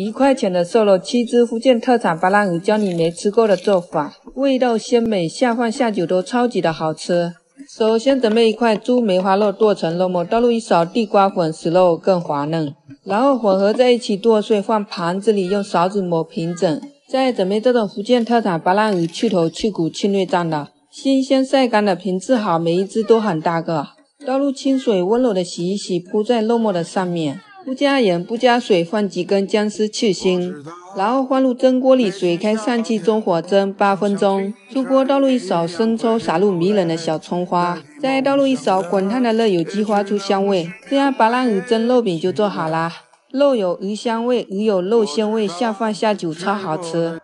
一块钱的瘦肉，七只福建特产巴拉鱼，教你没吃过的做法，味道鲜美，下饭下酒都超级的好吃。首先准备一块猪梅花肉剁成肉末，倒入一勺地瓜粉，使肉更滑嫩，然后混合在一起剁碎，放盘子里，用勺子抹平整。再准备这种福建特产巴拉鱼，去头去骨去内脏的，新鲜晒干的，品质好，每一只都很大个。倒入清水，温柔的洗一洗，铺在肉末的上面。不加盐，不加水，放几根姜丝去腥，然后放入蒸锅里，水开上汽，中火蒸八分钟。出锅倒入一勺生抽，撒入迷人的小葱花，再倒入一勺滚烫的热油，激发出香味。这样巴拉鱼蒸肉饼就做好啦。肉有鱼香味，鱼有肉鲜味，下饭下酒超好吃。